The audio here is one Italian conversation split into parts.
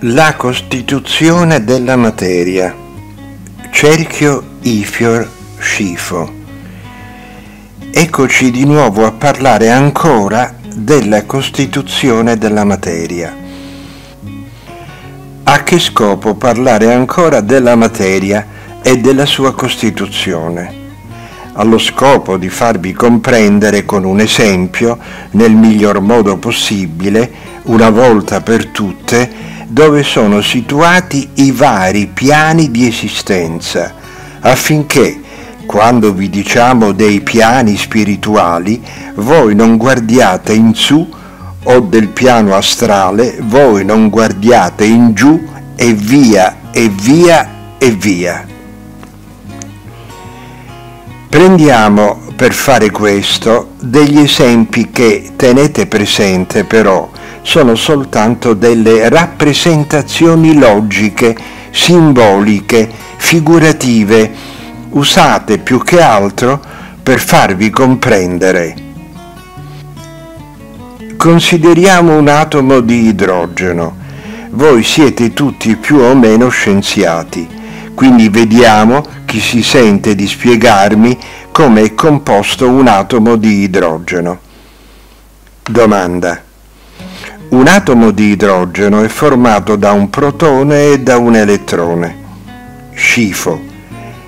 La costituzione della materia. Cerchio Ifior Scifo. Eccoci di nuovo a parlare ancora della costituzione della materia. A che scopo parlare ancora della materia e della sua costituzione? Allo scopo di farvi comprendere con un esempio, nel miglior modo possibile, una volta per tutte, dove sono situati i vari piani di esistenza, affinché quando vi diciamo dei piani spirituali, voi non guardiate in su o del piano astrale, voi non guardiate in giù e via e via e via. Prendiamo per fare questo degli esempi che tenete presente però sono soltanto delle rappresentazioni logiche, simboliche, figurative, usate più che altro per farvi comprendere. Consideriamo un atomo di idrogeno. Voi siete tutti più o meno scienziati, quindi vediamo chi si sente di spiegarmi come è composto un atomo di idrogeno. Domanda. Un atomo di idrogeno è formato da un protone e da un elettrone. Scifo.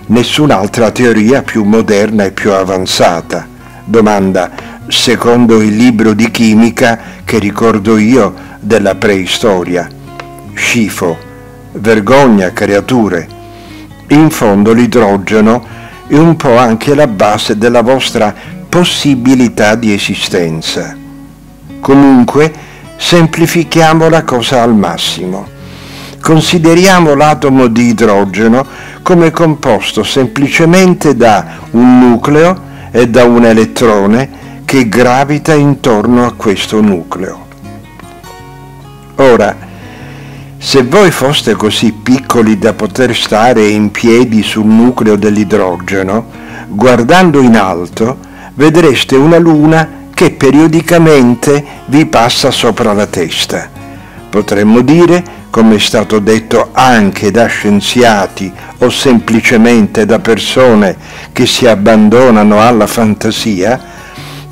Nessun'altra teoria più moderna e più avanzata. Domanda, secondo il libro di chimica che ricordo io della preistoria. Scifo. Vergogna, creature. In fondo l'idrogeno è un po' anche la base della vostra possibilità di esistenza. Comunque, semplifichiamo la cosa al massimo. Consideriamo l'atomo di idrogeno come composto semplicemente da un nucleo e da un elettrone che gravita intorno a questo nucleo. Ora, se voi foste così piccoli da poter stare in piedi sul nucleo dell'idrogeno, guardando in alto, vedreste una luna che periodicamente vi passa sopra la testa. Potremmo dire, come è stato detto anche da scienziati o semplicemente da persone che si abbandonano alla fantasia,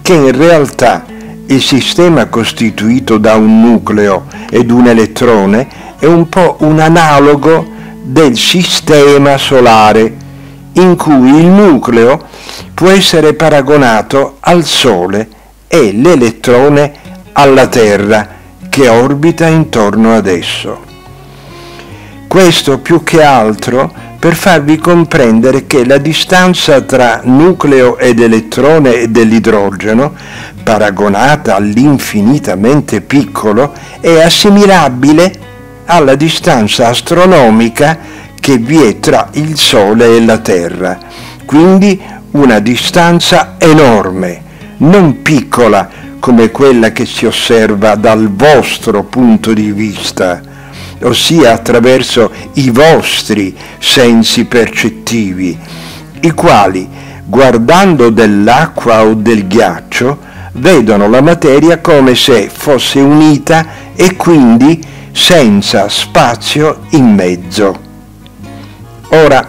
che in realtà il sistema costituito da un nucleo ed un elettrone è un po' un analogo del sistema solare, in cui il nucleo può essere paragonato al Sole e l'elettrone alla Terra che orbita intorno ad esso. Questo più che altro per farvi comprendere che la distanza tra nucleo ed elettrone dell'idrogeno, paragonata all'infinitamente piccolo, è assimilabile alla distanza astronomica che vi è tra il Sole e la Terra, quindi una distanza enorme non piccola come quella che si osserva dal vostro punto di vista, ossia attraverso i vostri sensi percettivi, i quali, guardando dell'acqua o del ghiaccio, vedono la materia come se fosse unita e quindi senza spazio in mezzo. Ora,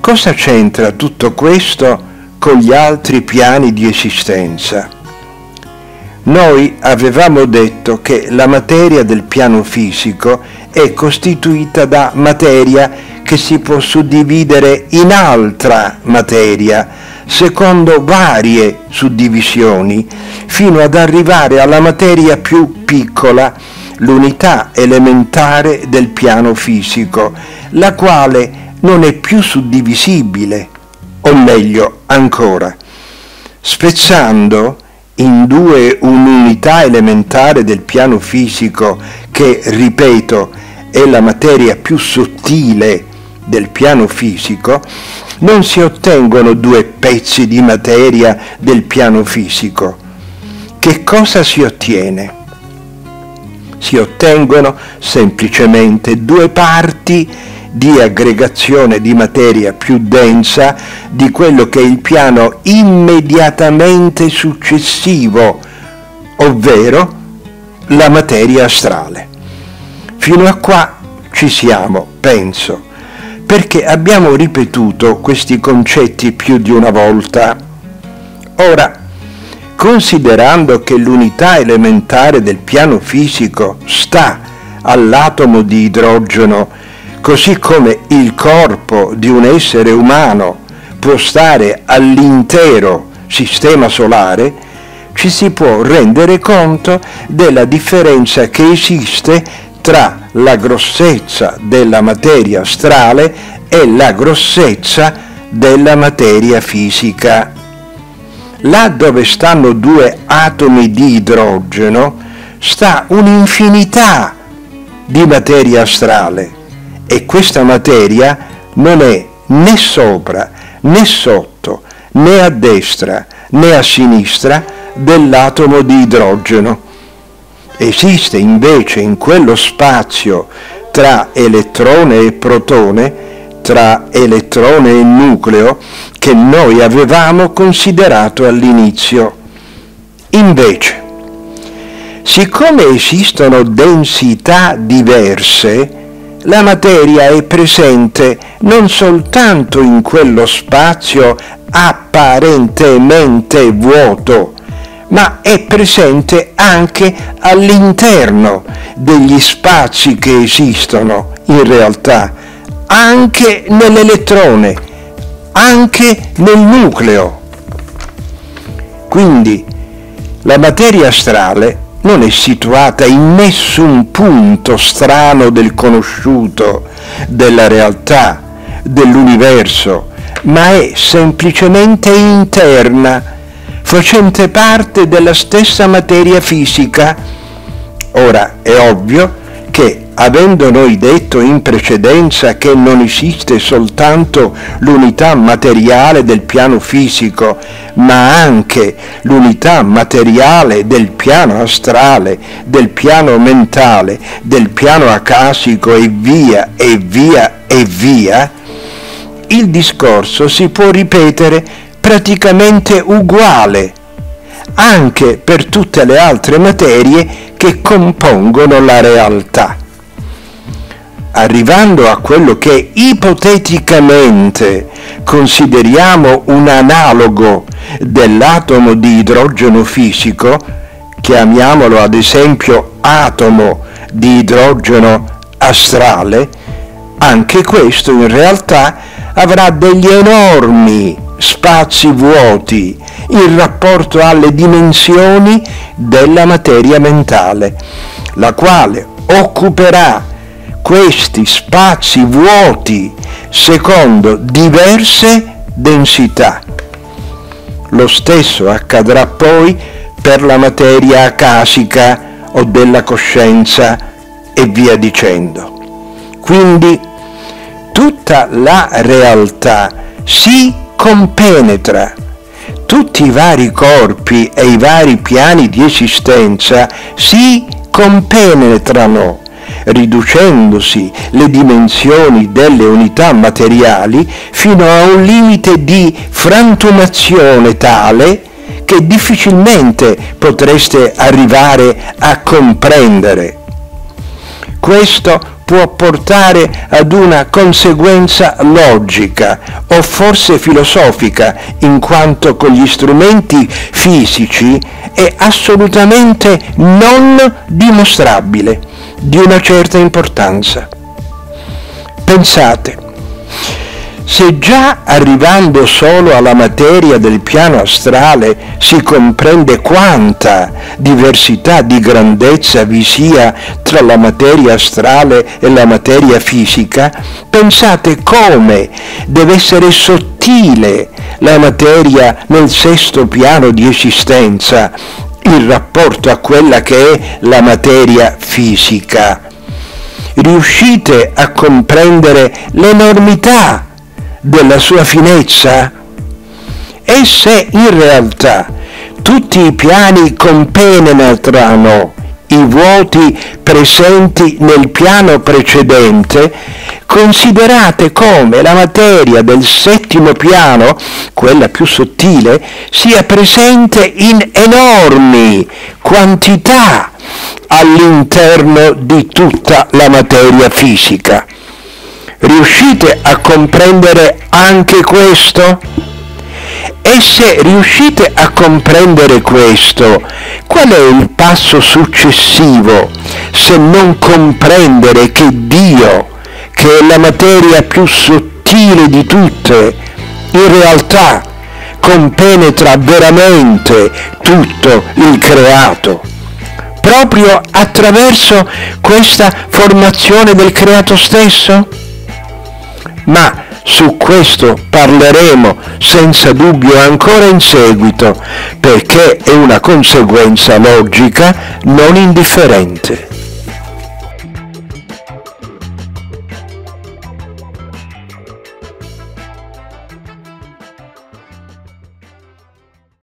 cosa c'entra tutto questo con gli altri piani di esistenza. Noi avevamo detto che la materia del piano fisico è costituita da materia che si può suddividere in altra materia, secondo varie suddivisioni, fino ad arrivare alla materia più piccola, l'unità elementare del piano fisico, la quale non è più suddivisibile, o meglio ancora, spezzando in due un'unità elementare del piano fisico che, ripeto, è la materia più sottile del piano fisico, non si ottengono due pezzi di materia del piano fisico. Che cosa si ottiene? Si ottengono semplicemente due parti di aggregazione di materia più densa di quello che è il piano immediatamente successivo, ovvero la materia astrale. Fino a qua ci siamo, penso, perché abbiamo ripetuto questi concetti più di una volta. Ora, considerando che l'unità elementare del piano fisico sta all'atomo di idrogeno, così come il corpo di un essere umano può stare all'intero sistema solare, ci si può rendere conto della differenza che esiste tra la grossezza della materia astrale e la grossezza della materia fisica. Là dove stanno due atomi di idrogeno sta un'infinità di materia astrale e questa materia non è né sopra né sotto né a destra né a sinistra dell'atomo di idrogeno. Esiste invece in quello spazio tra elettrone e protone, tra elettrone e nucleo, che noi avevamo considerato all'inizio. Invece, siccome esistono densità diverse, la materia è presente non soltanto in quello spazio apparentemente vuoto, ma è presente anche all'interno degli spazi che esistono in realtà, anche nell'elettrone, anche nel nucleo. Quindi la materia astrale non è situata in nessun punto strano del conosciuto, della realtà, dell'universo, ma è semplicemente interna facente parte della stessa materia fisica. Ora è ovvio che, avendo noi detto in precedenza che non esiste soltanto l'unità materiale del piano fisico, ma anche l'unità materiale del piano astrale, del piano mentale, del piano acasico e via e via e via, il discorso si può ripetere praticamente uguale anche per tutte le altre materie che compongono la realtà. Arrivando a quello che ipoteticamente consideriamo un analogo dell'atomo di idrogeno fisico, chiamiamolo ad esempio atomo di idrogeno astrale, anche questo in realtà avrà degli enormi spazi vuoti in rapporto alle dimensioni della materia mentale, la quale occuperà questi spazi vuoti secondo diverse densità. Lo stesso accadrà poi per la materia acasica o della coscienza e via dicendo. Quindi tutta la realtà si compenetra tutti i vari corpi e i vari piani di esistenza si compenetrano, riducendosi le dimensioni delle unità materiali fino a un limite di frantumazione tale che difficilmente potreste arrivare a comprendere. Questo può portare ad una conseguenza logica o forse filosofica, in quanto con gli strumenti fisici è assolutamente non dimostrabile di una certa importanza. Pensate, se già arrivando solo alla materia del piano astrale si comprende quanta diversità di grandezza vi sia tra la materia astrale e la materia fisica, pensate come deve essere sottile la materia nel sesto piano di esistenza in rapporto a quella che è la materia fisica. Riuscite a comprendere l'enormità della sua finezza? E se in realtà tutti i piani compenetrano i vuoti presenti nel piano precedente, considerate come la materia del settimo settimo piano, quella più sottile, sia presente in enormi quantità all'interno di tutta la materia fisica. Riuscite a comprendere anche questo? E se riuscite a comprendere questo, qual è il passo successivo se non comprendere che Dio, che è la materia più sottile di tutte, in realtà compenetra veramente tutto il creato? Proprio attraverso questa formazione del creato stesso? Ma su questo parleremo senza dubbio ancora in seguito, perché è una conseguenza logica non indifferente.